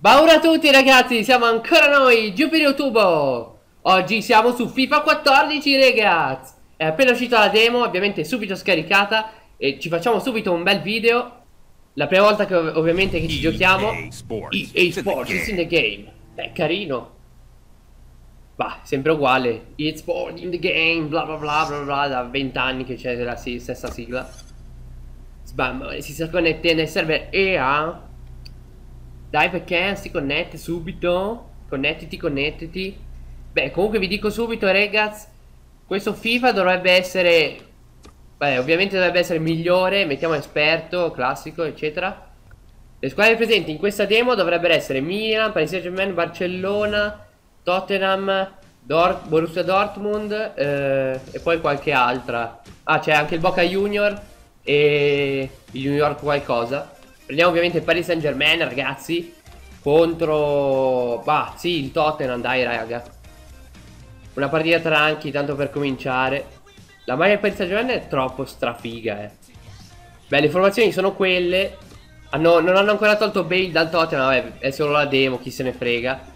Paura a tutti ragazzi, siamo ancora noi, Giupiro Tubo. Oggi siamo su FIFA 14 ragazzi. È appena uscita la demo, ovviamente subito scaricata E ci facciamo subito un bel video. La prima volta che ov ovviamente che ci giochiamo EA Sports, is in the game. È carino Bah, sempre uguale. EA Sports in the game, bla bla bla bla bla Da 20 anni che c'è la stessa sigla. Sbam, si sta connettendo ai server. EA dai perché si connette subito? Connettiti, connettiti. Beh comunque vi dico subito ragazzi Questo FIFA dovrebbe essere Beh ovviamente dovrebbe essere migliore Mettiamo esperto, classico eccetera. Le squadre presenti in questa demo dovrebbero essere Milan, Paris Saint Germain, Barcellona Tottenham Dort Borussia Dortmund eh, E poi qualche altra. Ah c'è anche il Boca Junior E il New York qualcosa. Prendiamo ovviamente il Paris Saint Germain ragazzi Contro Bah sì il Tottenham dai raga. Una partita tranqui tanto per cominciare. La maglia del Paris Saint Germain è troppo strafiga eh. Beh le formazioni sono quelle. Hanno, Non hanno ancora tolto Bale dal Tottenham Vabbè è solo la demo chi se ne frega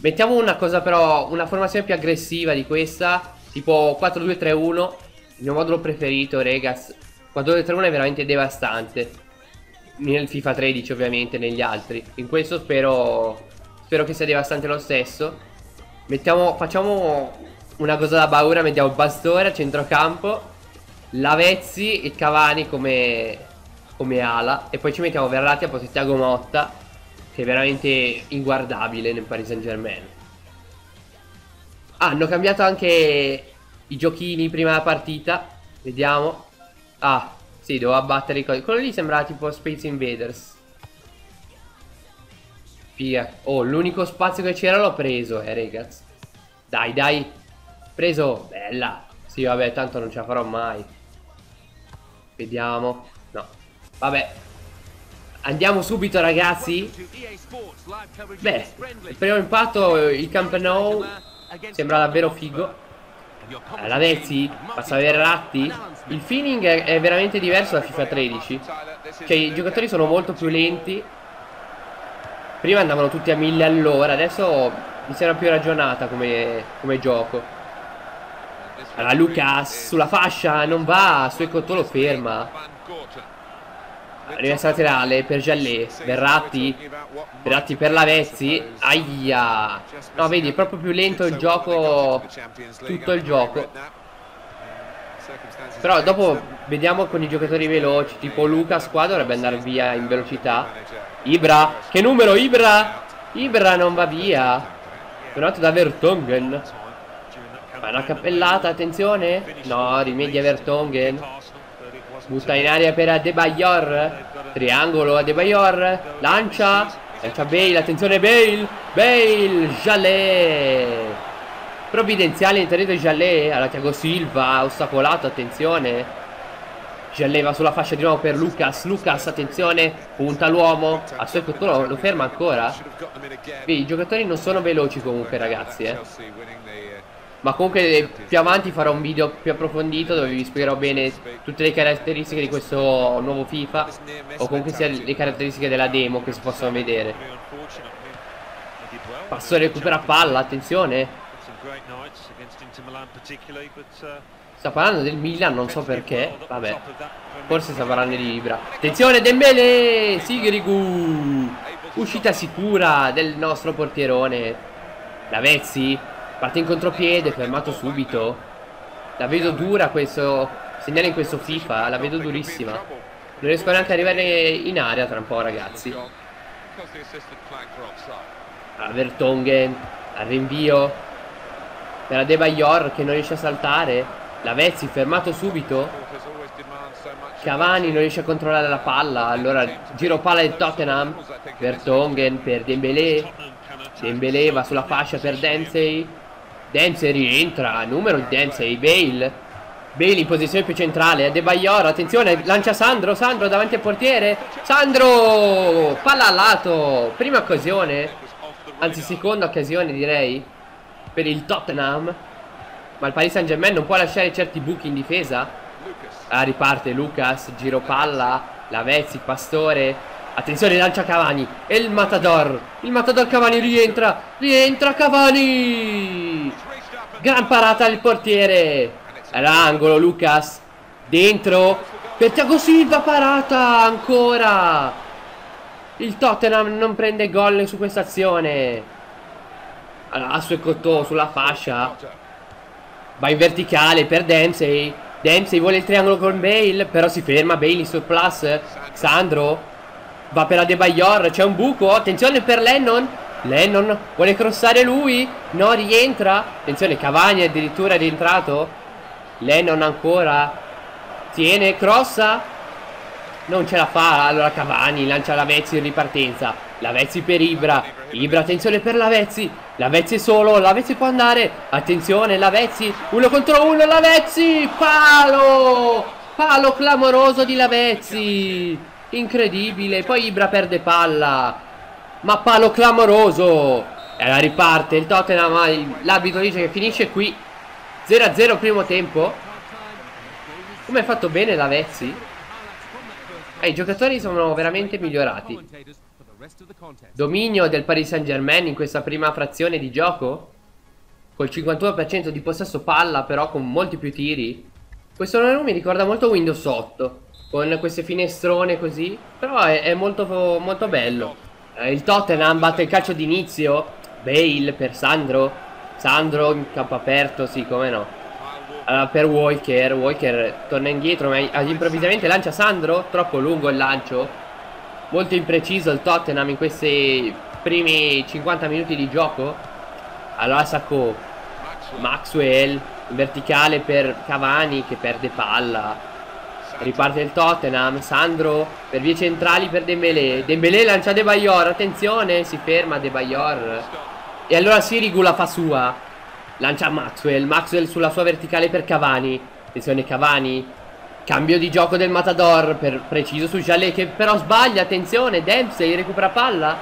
Mettiamo una cosa però Una formazione più aggressiva di questa Tipo 4-2-3-1 Il mio modulo preferito ragazzi 4-2-3-1 è veramente devastante. Nel FIFA 13 ovviamente negli altri. In questo spero spero che sia devastante lo stesso. Mettiamo facciamo una cosa da paura mettiamo Bastore a centrocampo Lavezzi e Cavani come come ala. E poi ci mettiamo Verratti a posto Motta che è veramente inguardabile nel Paris Saint Germain ah, hanno cambiato anche i giochini prima della partita vediamo ah sì, devo abbattere i codici. Quello lì sembrava tipo Space Invaders. Figa. Oh, l'unico spazio che c'era l'ho preso, eh, ragazzi. Dai, dai. Preso. Bella. Sì, vabbè, tanto non ce la farò mai. Vediamo. No. Vabbè. Andiamo subito, ragazzi. Beh, il primo impatto, il Camp Nou sembra davvero figo. La Vezzi passa avere ratti. Il feeling è, veramente diverso da FIFA 13 Cioè i giocatori sono molto più lenti. Prima andavano tutti a mille all'ora Adesso mi sembra più ragionata come, come gioco. Allora Lucas sulla fascia non va Suecotto lo ferma Rimessa laterale per Giallet Verratti Verratti per Lavezzi Aia No vedi è proprio più lento il gioco Tutto il gioco Però dopo Vediamo con i giocatori veloci Tipo Lucas qua dovrebbe andare via in velocità Ibra Che numero Ibra Ibra non va via Donato da Vertongen Fa una cappellata attenzione No rimedia Vertongen Butta in aria per Adebayor Triangolo Adebayor Lancia. Lancia Bale Attenzione Bale. Bale Jallet. Provvidenziale in territorio Jallet. Alla Tiago Silva Ostacolato Attenzione. Jallet va sulla fascia di nuovo per Lucas. Lucas attenzione Punta l'uomo. A suo lo, lo ferma ancora. Vedi i giocatori non sono veloci comunque ragazzi eh ma comunque più avanti farò un video più approfondito dove vi spiegherò bene tutte le caratteristiche di questo nuovo FIFA o comunque sia le caratteristiche della demo che si possono vedere. Passo recupera palla, attenzione. Sta parlando del Milan, non so perché. Vabbè. Forse sta parlando di Libra. Attenzione Dembele! Sigrigu! Uscita sicura del nostro portierone. La Vezzi Parte in contropiede, fermato subito. La vedo dura questo segnale in questo FIFA, la vedo durissima. Non riesco neanche ad arrivare in area tra un po', ragazzi. A Vertongen, al rinvio. Per Adebayor che non riesce a saltare. La Vezzi fermato subito. Cavani non riesce a controllare la palla. Allora giro palla del Tottenham. Vertongen per Dembélé. Dembélé va sulla fascia per Densey. Dempsey rientra, numero di Dempsey, Bale Bale in posizione più centrale, Adebayor, attenzione, lancia Sandro, Sandro davanti al portiere Sandro, palla al lato, prima occasione Anzi seconda occasione direi per il Tottenham. Ma il Paris Saint Germain non può lasciare certi buchi in difesa. Ah, riparte Lucas, giro palla, Lavezzi, Pastore. Attenzione, lancia Cavani. E il Matador. Il Matador Cavani rientra. Rientra Cavani. Gran parata del portiere. All'angolo Lucas. Dentro. Per Thiago Silva parata ancora. Il Tottenham non prende gol su questa azione. Asso e Cotò sulla fascia. Va in verticale per Dempsey. Dempsey vuole il triangolo con Bale. Però si ferma. Bale in surplus. Sandro. Va per Adebayor. C'è un buco. Attenzione per Lennon. Lennon vuole crossare lui. No, rientra. Attenzione, Cavani è addirittura rientrato. Lennon ancora. Tiene, crossa. Non ce la fa. Allora Cavani lancia la Vezzi in ripartenza. La Vezzi per Ibra. Ibra, attenzione per la Vezzi. La Vezzi solo. La Vezzi può andare. Attenzione, la Vezzi. Uno contro uno. La Vezzi. Palo. Palo clamoroso di Lavezzi. Incredibile. Poi Ibra perde palla. Ma palo clamoroso. E la riparte. Il Tottenham. L'arbitro dice che finisce qui. 0-0 primo tempo. Come ha fatto bene Lavezzi? Eh, I giocatori sono veramente migliorati. Dominio del Paris Saint Germain in questa prima frazione di gioco. Col 51% di possesso palla, però con molti più tiri. Questo non mi ricorda molto Windows 8. Con queste finestrone così. Però è, è molto, molto bello. Eh, il Tottenham batte il calcio d'inizio. Bale per Sandro. Sandro in campo aperto, sì, come no. Allora, per Walker, Walker torna indietro, ma improvvisamente lancia Sandro. Troppo lungo il lancio. Molto impreciso il Tottenham in questi primi 50 minuti di gioco. Allora Sacco. Maxwell. In verticale per Cavani che perde palla. Riparte il Tottenham. Sandro per vie centrali per Dembélé. Dembélé lancia De Bayor. Attenzione, si ferma De Bayor. E allora Sirigu la fa sua. Lancia Maxwell. Maxwell sulla sua verticale per Cavani. Attenzione Cavani. Cambio di gioco del Matador. Per preciso su Jallet che però sbaglia. Attenzione. Dempsey recupera palla.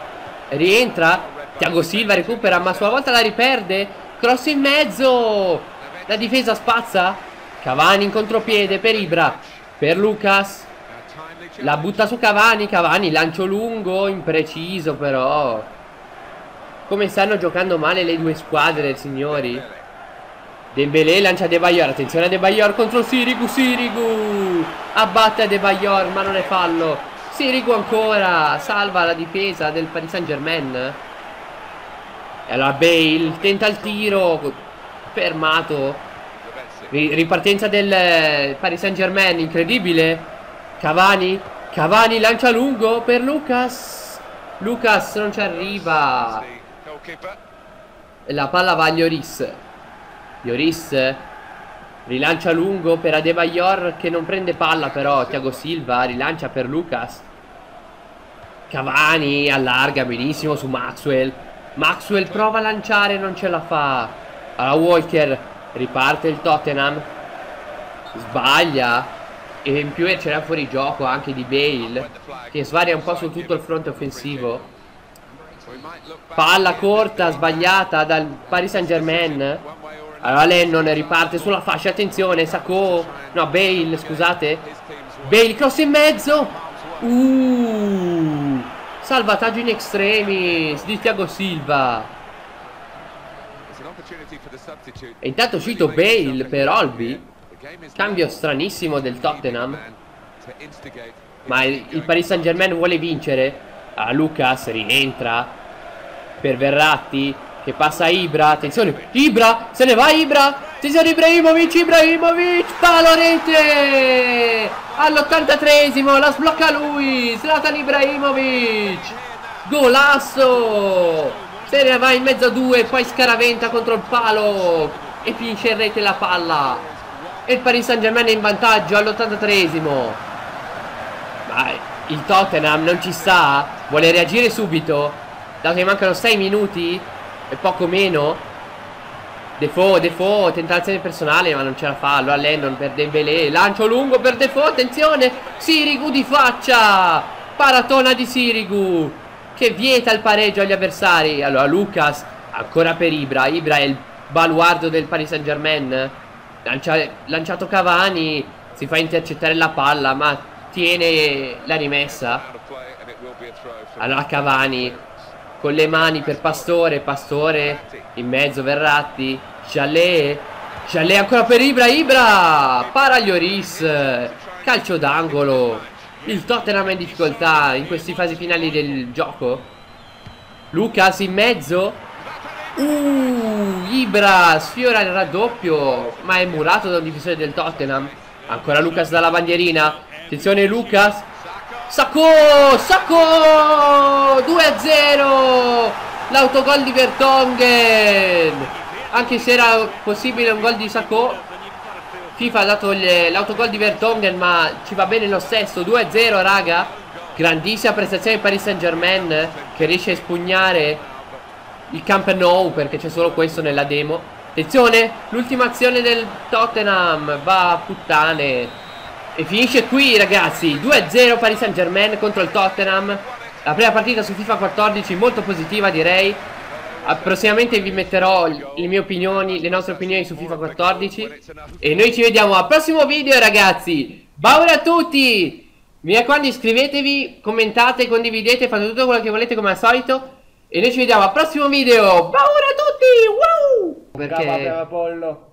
Rientra. Thiago Silva recupera ma a sua volta la riperde. Cross in mezzo. La difesa spazza. Cavani in contropiede per Ibra. Per Lucas. La butta su Cavani. Cavani lancio lungo. Impreciso però. Come stanno giocando male le due squadre, signori. Dembélé lancia De Bayor. Attenzione a De Bayor contro Sirigu. Sirigu abbatte De Bayor, ma non è fallo. Sirigu ancora salva la difesa del Paris Saint Germain. E allora Bale tenta il tiro. Fermato. Ripartenza del Paris Saint Germain. Incredibile. Cavani. Cavani lancia lungo per Lucas. Lucas non ci arriva. La palla va a Lloris. Lloris rilancia lungo per Adebayor che non prende palla però. Thiago Silva rilancia per Lucas. Cavani allarga benissimo su Maxwell. Maxwell prova a lanciare, non ce la fa. Allora Walker riparte il Tottenham. Sbaglia. E in più c'era fuori gioco anche di Bale. Che svaria un po' su tutto il fronte offensivo. Palla corta, sbagliata dal Paris Saint Germain. Allora Lennon riparte sulla fascia, attenzione, Sacco. No, Bale, scusate. Bale, cross in mezzo. Uh, salvataggio in extremis di Thiago Silva. E intanto cito Bale per Olby. Cambio stranissimo del Tottenham. Ma il, il Paris Saint Germain vuole vincere. Ah, Lucas rientra per Verratti che passa Ibra. Attenzione, Ibra, se ne va Ibra. Attenzione Ibrahimovic, Ibrahimovic, palo rete. All'83esimo la sblocca lui, Zlatan Ibrahimovic. Golasso. Se ne va in mezzo a due, poi scaraventa contro il palo e finisce in rete la palla. E il Paris Saint Germain è in vantaggio all'83esimo. Vai, il Tottenham non ci sta, vuole reagire subito. Dato che mancano 6 minuti e poco meno. Defoe, Defoe, tentazione personale ma non ce la fa. Allora Lennon per Dembélé, lancio lungo per Defoe, attenzione. Sirigu di faccia. Paratona di Sirigu che vieta il pareggio agli avversari. Allora Lucas ancora per Ibra. Ibra è il baluardo del Paris Saint Germain. Lancia, lanciato Cavani, si fa intercettare la palla, ma tiene la rimessa. Allora Cavani con le mani per Pastore, Pastore in mezzo Verratti, Jallet, Jallet ancora per Ibra, Ibra, para Lloris, calcio d'angolo, il Tottenham è in difficoltà in queste fasi finali del gioco. Lucas in mezzo, uh, Ibra sfiora il raddoppio, ma è murato da un difensore del Tottenham. Ancora Lucas dalla bandierina, attenzione Lucas, Sacco! Sacco! 2-0! L'autogol di Vertonghen! Anche se era possibile un gol di Sacco FIFA ha dato l'autogol di Vertonghen ma ci va bene lo stesso. 2-0 raga. Grandissima prestazione di Paris Saint Germain Che riesce a espugnare Il Camp Nou perché c'è solo questo nella demo. Attenzione L'ultima azione del Tottenham Va a puttane. E finisce qui ragazzi. 2-0 Paris Saint Germain contro il Tottenham. La prima partita su FIFA 14 molto positiva direi ah, Prossimamente vi metterò le mie opinioni Le nostre opinioni su FIFA 14 E noi ci vediamo al prossimo video ragazzi. Baura a tutti! Mi raccomando iscrivetevi Commentate, condividete Fate tutto quello che volete come al solito. E noi ci vediamo al prossimo video. Baura a tutti! Wow! Perché... Brava, brava, pollo